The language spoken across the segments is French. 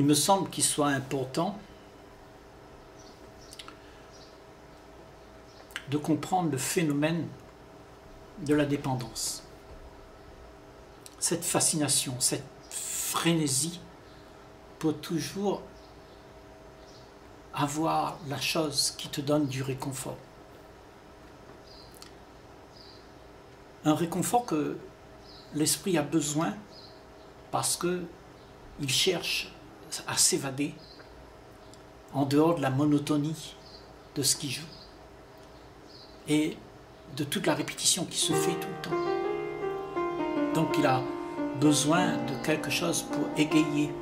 il me semble qu'il soit important de comprendre le phénomène de la dépendance. Cette fascination, cette frénésie pour toujours avoir la chose qui te donne du réconfort. Un réconfort que l'esprit a besoin parce que il cherche à s'évader en dehors de la monotonie de ce qu'il joue et de toute la répétition qui se fait tout le temps. Donc il a besoin de quelque chose pour égayer,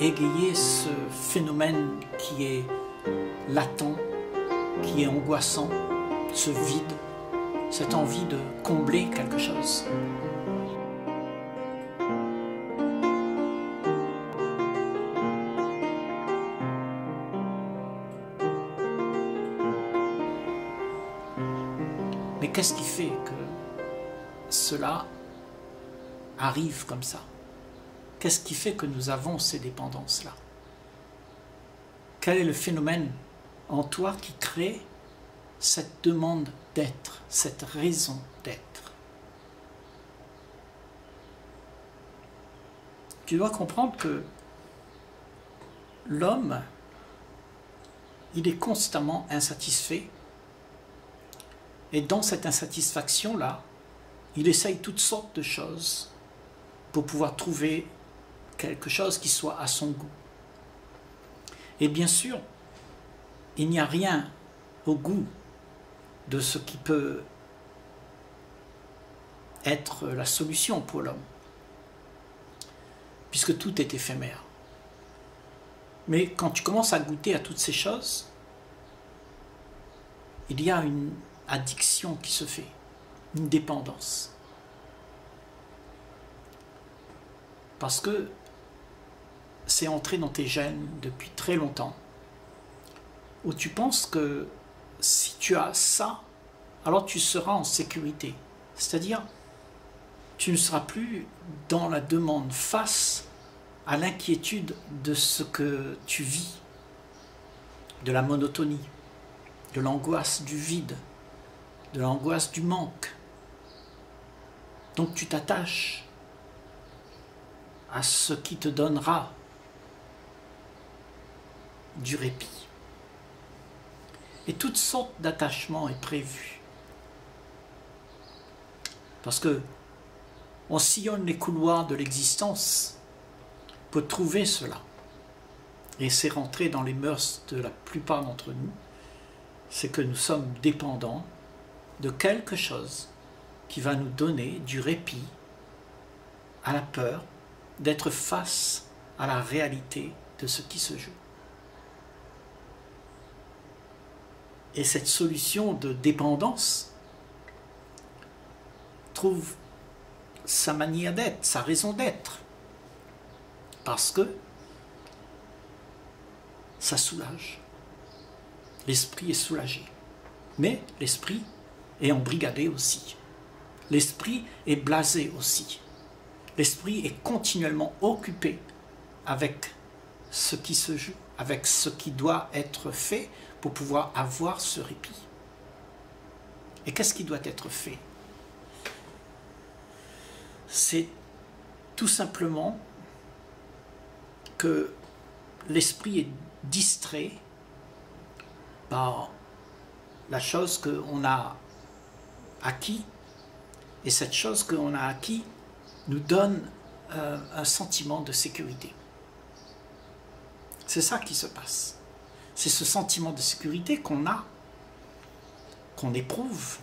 égayer ce phénomène qui est latent, qui est angoissant, ce vide, cette envie de combler quelque chose. Arrive comme ça. Qu'est-ce qui fait que nous avons ces dépendances-là? Quel est le phénomène en toi qui crée cette demande d'être, cette raison d'être? Tu dois comprendre que l'homme, il est constamment insatisfait. Et dans cette insatisfaction-là, il essaye toutes sortes de choses pour pouvoir trouver quelque chose qui soit à son goût. Et bien sûr, il n'y a rien au goût de ce qui peut être la solution pour l'homme, puisque tout est éphémère. Mais quand tu commences à goûter à toutes ces choses, il y a une addiction qui se fait, une dépendance. Parce que c'est entré dans tes gènes depuis très longtemps, où tu penses que si tu as ça, alors tu seras en sécurité. C'est-à-dire, tu ne seras plus dans la demande face à l'inquiétude de ce que tu vis, de la monotonie, de l'angoisse du vide, de l'angoisse du manque. Donc tu t'attaches à ce qui te donnera du répit. Et toutes sortes d'attachements est prévu. Parce que on sillonne les couloirs de l'existence pour trouver cela. Et c'est rentré dans les mœurs de la plupart d'entre nous, c'est que nous sommes dépendants de quelque chose qui va nous donner du répit à la peur d'être face à la réalité de ce qui se joue. Et cette solution de dépendance trouve sa manière d'être, sa raison d'être, parce que ça soulage. L'esprit est soulagé. Mais l'esprit est embrigadé aussi. L'esprit est blasé aussi. L'esprit est continuellement occupé avec ce qui se joue, avec ce qui doit être fait pour pouvoir avoir ce répit. Et qu'est-ce qui doit être fait? C'est tout simplement que l'esprit est distrait par la chose qu'on a acquis, et cette chose qu'on a acquis nous donne euh, un sentiment de sécurité. C'est ça qui se passe. C'est ce sentiment de sécurité qu'on a, qu'on éprouve,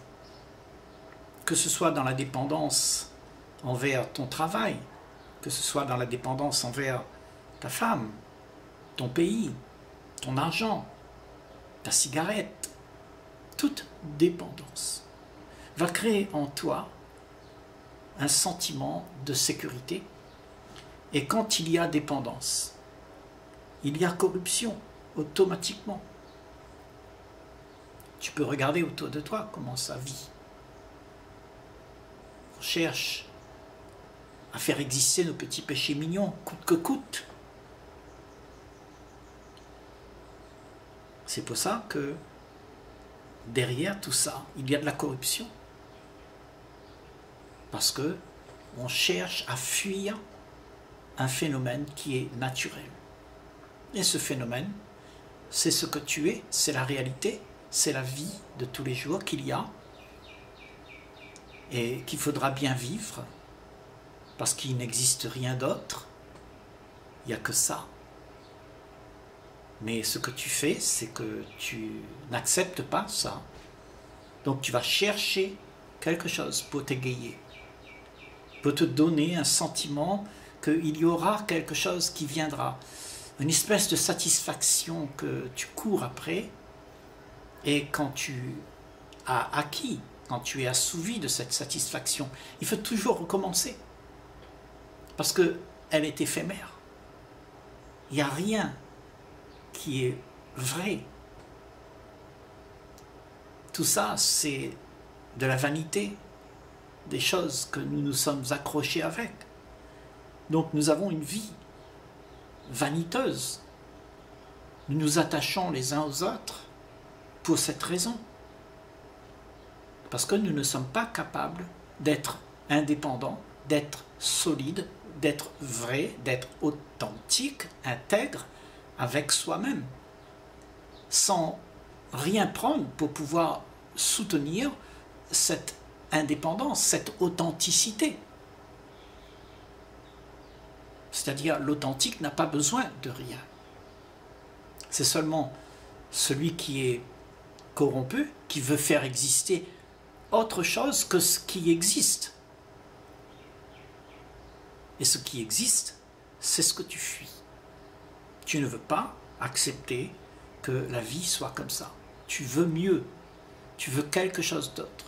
que ce soit dans la dépendance envers ton travail, que ce soit dans la dépendance envers ta femme, ton pays, ton argent, ta cigarette, toute dépendance va créer en toi un sentiment de sécurité. Et quand il y a dépendance, il y a corruption automatiquement. Tu peux regarder autour de toi comment ça vit. On cherche à faire exister nos petits péchés mignons, coûte que coûte. C'est pour ça que derrière tout ça, il y a de la corruption. Parce que on cherche à fuir un phénomène qui est naturel. Et ce phénomène, c'est ce que tu es, c'est la réalité, c'est la vie de tous les jours qu'il y a et qu'il faudra bien vivre parce qu'il n'existe rien d'autre. Il n'y a que ça. Mais ce que tu fais, c'est que tu n'acceptes pas ça. Donc tu vas chercher quelque chose pour t'égayer, pour te donner un sentiment qu'il y aura quelque chose qui viendra, une espèce de satisfaction que tu cours après, et quand tu as acquis, quand tu es assouvi de cette satisfaction, il faut toujours recommencer, parce qu'elle est éphémère. Il n'y a rien qui est vrai. Tout ça, c'est de la vanité, des choses que nous nous sommes accrochés avec. Donc nous avons une vie vaniteuse. Nous nous attachons les uns aux autres pour cette raison. Parce que nous ne sommes pas capables d'être indépendants, d'être solides, d'être vrais, d'être authentiques, intègres avec soi-même, sans rien prendre pour pouvoir soutenir cette indépendance, cette authenticité. C'est-à-dire l'authentique n'a pas besoin de rien. C'est seulement celui qui est corrompu qui veut faire exister autre chose que ce qui existe. Et ce qui existe, c'est ce que tu fuis. Tu ne veux pas accepter que la vie soit comme ça. Tu veux mieux. Tu veux quelque chose d'autre.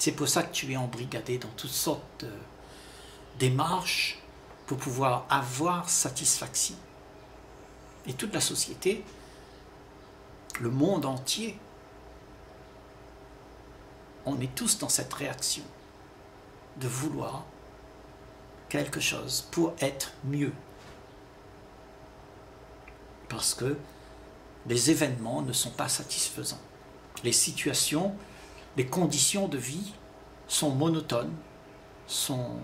C'est pour ça que tu es embrigadé dans toutes sortes de démarches pour pouvoir avoir satisfaction. Et toute la société, le monde entier, on est tous dans cette réaction de vouloir quelque chose pour être mieux. Parce que les événements ne sont pas satisfaisants. Les situations les conditions de vie sont monotones, sont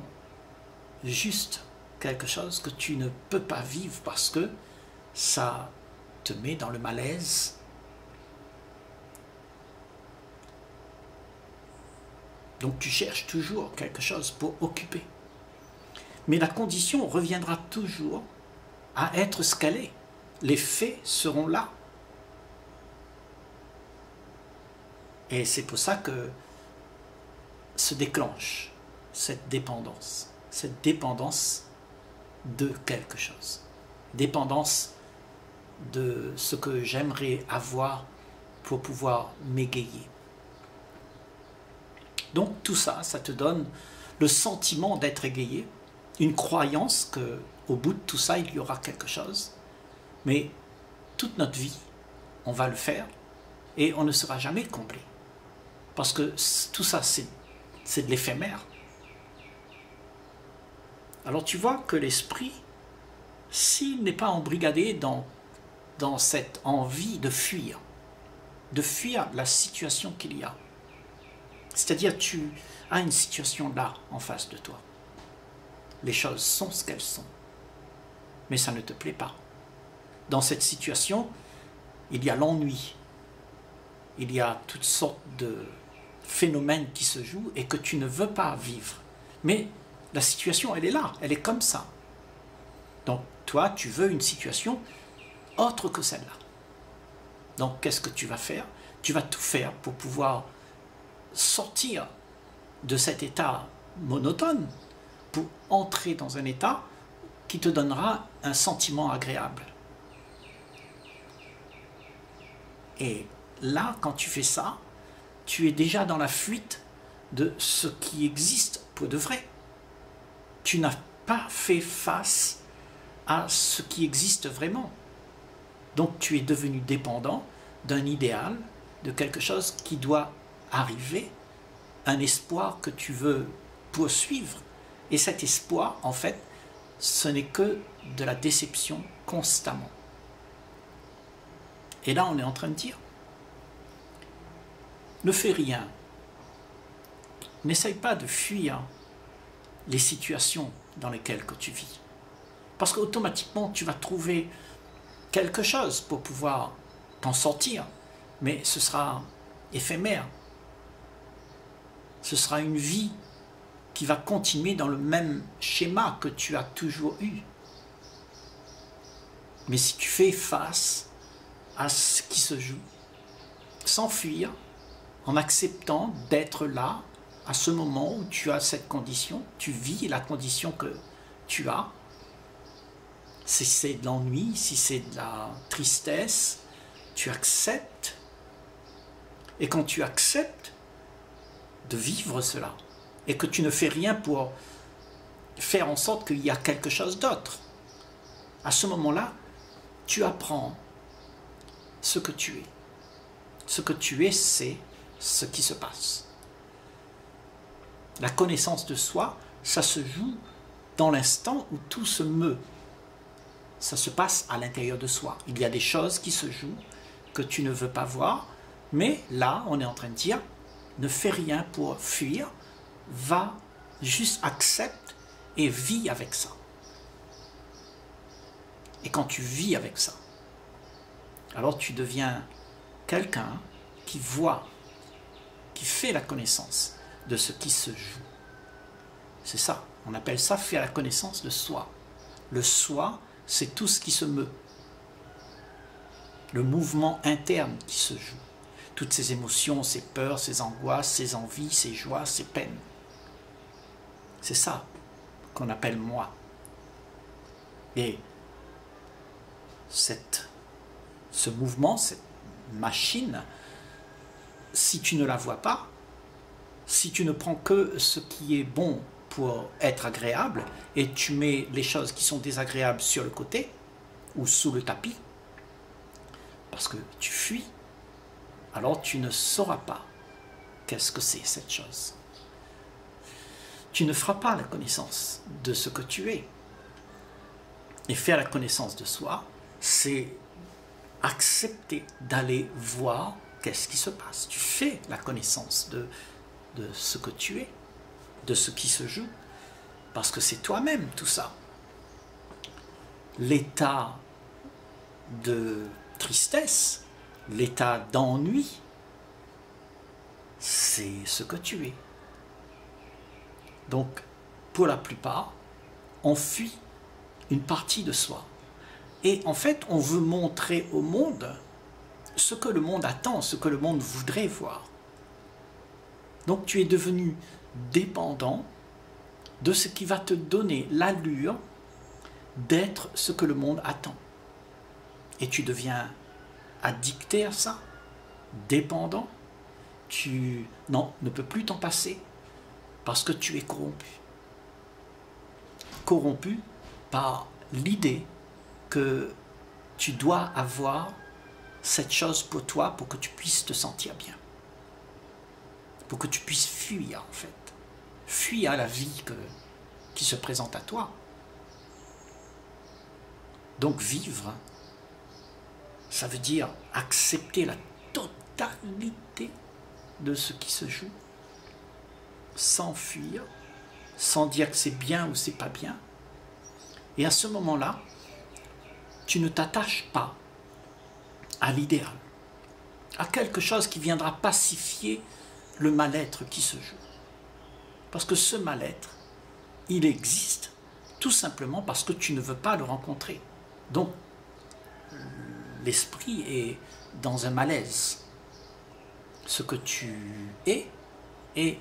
juste quelque chose que tu ne peux pas vivre parce que ça te met dans le malaise. Donc tu cherches toujours quelque chose pour occuper. Mais la condition reviendra toujours à être ce qu'elle est. Les faits seront là. Et c'est pour ça que se déclenche cette dépendance, cette dépendance de quelque chose, dépendance de ce que j'aimerais avoir pour pouvoir m'égayer. Donc tout ça, ça te donne le sentiment d'être égayé, une croyance que au bout de tout ça, il y aura quelque chose. Mais toute notre vie, on va le faire et on ne sera jamais comblé. Parce que tout ça, c'est de l'éphémère. Alors tu vois que l'esprit, s'il n'est pas embrigadé dans, cette envie de fuir, de fuir la situation qu'il y a, c'est-à-dire tu as une situation là en face de toi. Les choses sont ce qu'elles sont, mais ça ne te plaît pas. Dans cette situation, il y a l'ennui, il y a toutes sortes de phénomène qui se joue et que tu ne veux pas vivre. Mais la situation, elle est là, elle est comme ça. Donc toi, tu veux une situation autre que celle-là. Donc qu'est-ce que tu vas faire? Tu vas tout faire pour pouvoir sortir de cet état monotone pour entrer dans un état qui te donnera un sentiment agréable. Et là, quand tu fais ça, tu es déjà dans la fuite de ce qui existe pour de vrai. Tu n'as pas fait face à ce qui existe vraiment. Donc tu es devenu dépendant d'un idéal, de quelque chose qui doit arriver, un espoir que tu veux poursuivre. Et cet espoir, en fait, ce n'est que de la déception constamment. Et là, on est en train de dire, ne fais rien. N'essaye pas de fuir les situations dans lesquelles que tu vis. Parce qu'automatiquement, tu vas trouver quelque chose pour pouvoir t'en sortir, mais ce sera éphémère. Ce sera une vie qui va continuer dans le même schéma que tu as toujours eu. Mais si tu fais face à ce qui se joue, sans fuir, en acceptant d'être là, à ce moment où tu as cette condition, tu vis la condition que tu as, si c'est de l'ennui, si c'est de la tristesse, tu acceptes. Et quand tu acceptes de vivre cela, et que tu ne fais rien pour faire en sorte qu'il y a quelque chose d'autre, à ce moment-là, tu apprends ce que tu es. Ce que tu es, c'est ce qui se passe. La connaissance de soi, ça se joue dans l'instant où tout se meut. Ça se passe à l'intérieur de soi. Il y a des choses qui se jouent que tu ne veux pas voir, mais là, on est en train de dire, ne fais rien pour fuir, va, juste accepte et vis avec ça. Et quand tu vis avec ça, alors tu deviens quelqu'un qui voit, qui fait la connaissance de ce qui se joue. C'est ça, on appelle ça faire la connaissance de soi. Le soi, c'est tout ce qui se meut. Le mouvement interne qui se joue. Toutes ces émotions, ces peurs, ces angoisses, ces envies, ces joies, ces peines. C'est ça qu'on appelle moi. Et cette, ce mouvement, cette machine, si tu ne la vois pas, si tu ne prends que ce qui est bon pour être agréable et tu mets les choses qui sont désagréables sur le côté ou sous le tapis, parce que tu fuis, alors tu ne sauras pas qu'est-ce que c'est cette chose. Tu ne feras pas la connaissance de ce que tu es. Et faire la connaissance de soi, c'est accepter d'aller voir qu'est-ce qui se passe? Tu fais la connaissance de, de ce que tu es, de ce qui se joue, parce que c'est toi-même tout ça. L'état de tristesse, l'état d'ennui, c'est ce que tu es. Donc, pour la plupart, on fuit une partie de soi. Et en fait, on veut montrer au monde ce que le monde attend, ce que le monde voudrait voir. Donc tu es devenu dépendant de ce qui va te donner l'allure d'être ce que le monde attend. Et tu deviens addicté à ça, dépendant. Tu non, ne peux plus t'en passer parce que tu es corrompu. Corrompu par l'idée que tu dois avoir cette chose pour toi pour que tu puisses te sentir bien pour que tu puisses fuir en fait. Fuir la vie qui se présente à toi. Donc vivre, ça veut dire accepter la totalité de ce qui se joue, sans fuir, sans dire que c'est bien ou c'est pas bien. Et à ce moment-là, tu ne t'attaches pas à l'idéal, à quelque chose qui viendra pacifier le mal-être qui se joue. Parce que ce mal-être, il existe tout simplement parce que tu ne veux pas le rencontrer. Donc, l'esprit est dans un malaise. Ce que tu es est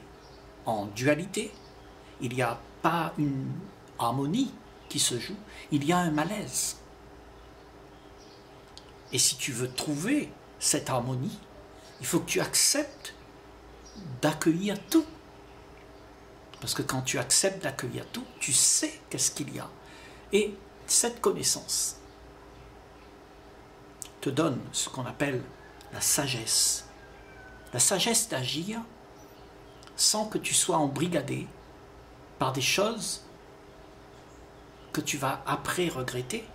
en dualité. Il n'y a pas une harmonie qui se joue, il y a un malaise. Et si tu veux trouver cette harmonie, il faut que tu acceptes d'accueillir tout. Parce que quand tu acceptes d'accueillir tout, tu sais qu'est-ce qu'il y a. Et cette connaissance te donne ce qu'on appelle la sagesse. La sagesse d'agir sans que tu sois embrigadé par des choses que tu vas après regretter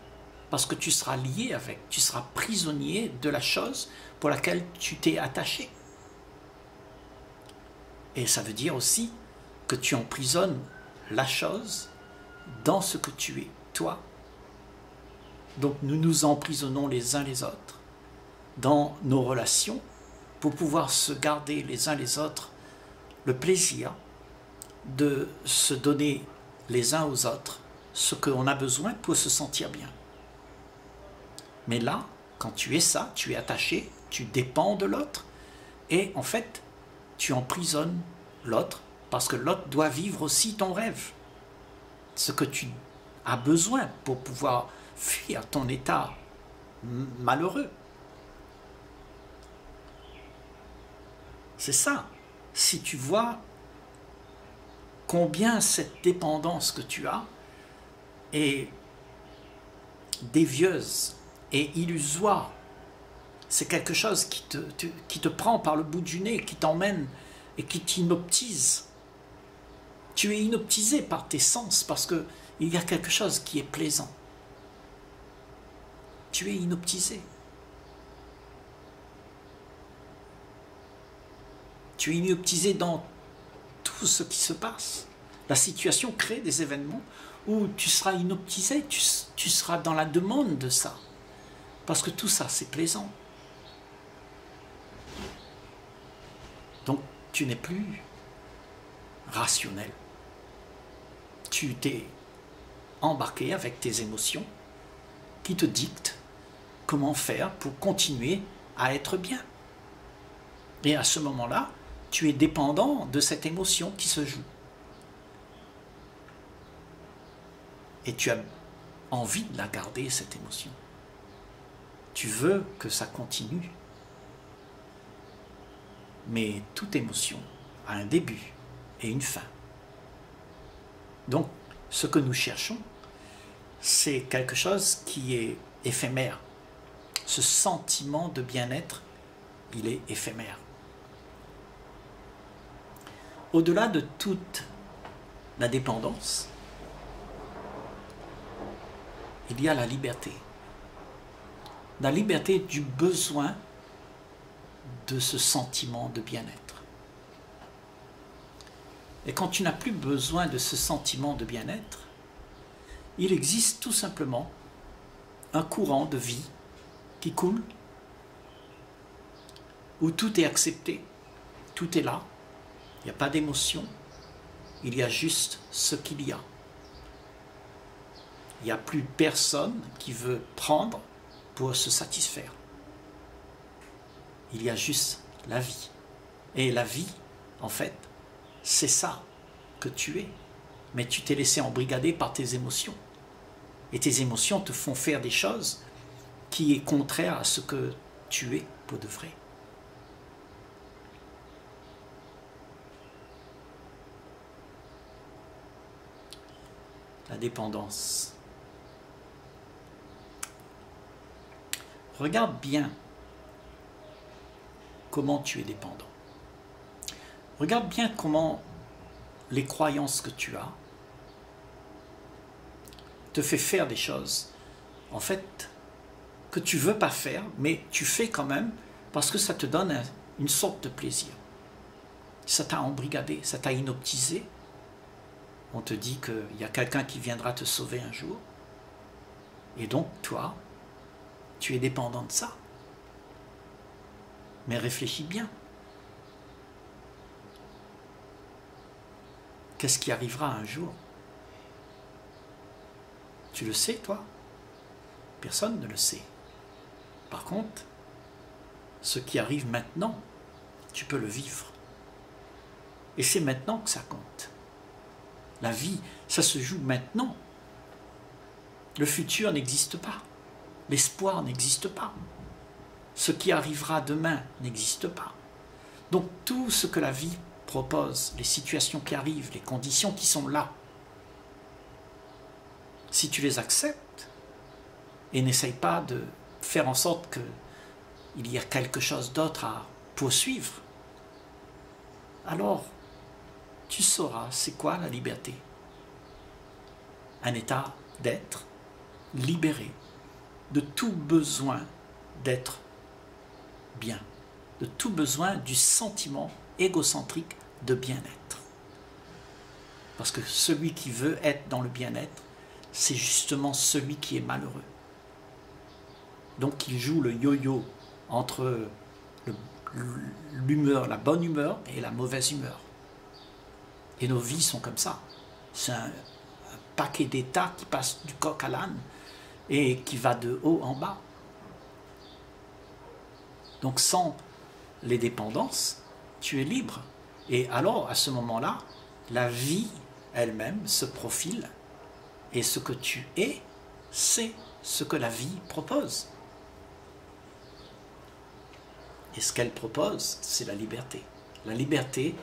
parce que tu seras lié avec, tu seras prisonnier de la chose pour laquelle tu t'es attaché. Et ça veut dire aussi que tu emprisonnes la chose dans ce que tu es, toi. Donc nous nous emprisonnons les uns les autres dans nos relations pour pouvoir se garder les uns les autres le plaisir de se donner les uns aux autres ce qu'on a besoin pour se sentir bien. Mais là, quand tu es ça, tu es attaché, tu dépends de l'autre, et en fait, tu emprisonnes l'autre parce que l'autre doit vivre aussi ton rêve. Ce que tu as besoin pour pouvoir fuir ton état malheureux. C'est ça. Si tu vois combien cette dépendance que tu as est dévieuse et illusoire, c'est quelque chose qui te, qui prend par le bout du nez, qui t'emmène et qui t'inoptise. Tu es inoptisé par tes sens parce qu'il y a quelque chose qui est plaisant. Tu es inoptisé. Tu es inoptisé dans tout ce qui se passe. La situation crée des événements où tu seras inoptisé, tu seras dans la demande de ça. Parce que tout ça, c'est plaisant. Donc, tu n'es plus rationnel. Tu t'es embarqué avec tes émotions qui te dictent comment faire pour continuer à être bien. Et à ce moment-là, tu es dépendant de cette émotion qui se joue. Et tu as envie de la garder, cette émotion. Tu veux que ça continue. Mais toute émotion a un début et une fin. Donc, ce que nous cherchons, c'est quelque chose qui est éphémère. Ce sentiment de bien-être, il est éphémère. Au-delà de toute la dépendance, il y a la liberté. La liberté du besoin de ce sentiment de bien-être. Et quand tu n'as plus besoin de ce sentiment de bien-être, il existe tout simplement un courant de vie qui coule, où tout est accepté, tout est là, il n'y a pas d'émotion, il y a juste ce qu'il y a. Il n'y a plus personne qui veut prendre pour se satisfaire. Il y a juste la vie. Et la vie, en fait, c'est ça que tu es. Mais tu t'es laissé embrigader par tes émotions. Et tes émotions te font faire des choses qui est contraire à ce que tu es pour de vrai. La dépendance. Regarde bien comment tu es dépendant. Regarde bien comment les croyances que tu as te fait faire des choses, en fait, que tu veux pas faire, mais tu fais quand même parce que ça te donne une sorte de plaisir. Ça t'a embrigadé, ça t'a inoptisé. On te dit qu'il y a quelqu'un qui viendra te sauver un jour. Et donc, toi, tu es dépendant de ça. Mais réfléchis bien. Qu'est-ce qui arrivera un jour? Tu le sais, toi? Personne ne le sait. Par contre, ce qui arrive maintenant, tu peux le vivre. Et c'est maintenant que ça compte. La vie, ça se joue maintenant. Le futur n'existe pas. L'espoir n'existe pas. Ce qui arrivera demain n'existe pas. Donc tout ce que la vie propose, les situations qui arrivent, les conditions qui sont là, si tu les acceptes et n'essaye pas de faire en sorte qu'il y ait quelque chose d'autre à poursuivre, alors tu sauras c'est quoi la liberté. Un état d'être libéré de tout besoin d'être bien, de tout besoin du sentiment égocentrique de bien-être. Parce que celui qui veut être dans le bien-être, c'est justement celui qui est malheureux. Donc il joue le yo-yo entre l'humeur, la bonne humeur et la mauvaise humeur. Et nos vies sont comme ça. C'est un, paquet d'états qui passe du coq à l'âne et qui va de haut en bas. Donc sans les dépendances, tu es libre. Et alors, à ce moment-là, la vie elle-même se profile et ce que tu es, c'est ce que la vie propose. Et ce qu'elle propose, c'est la liberté. La liberté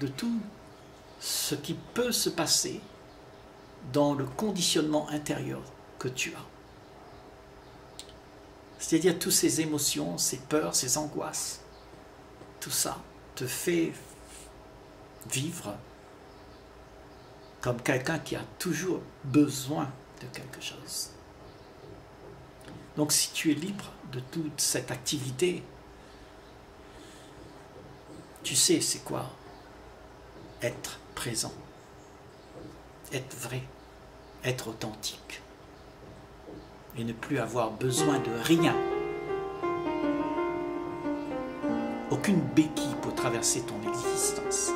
de tout ce qui peut se passer dans le conditionnement intérieur tu as. C'est-à-dire toutes ces émotions, ces peurs, ces angoisses, tout ça te fait vivre comme quelqu'un qui a toujours besoin de quelque chose. Donc si tu es libre de toute cette activité, tu sais c'est quoi être présent, être vrai, être authentique et ne plus avoir besoin de rien. Aucune béquille pour traverser ton existence.